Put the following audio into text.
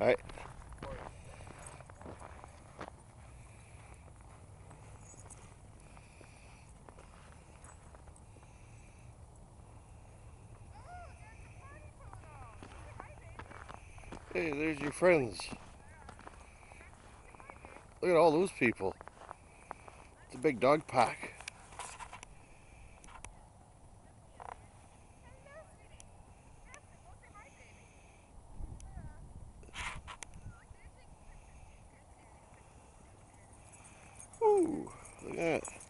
Alright. Hey, there's your friends. Look at all those people. It's a big dog pack. Ooh, look at that.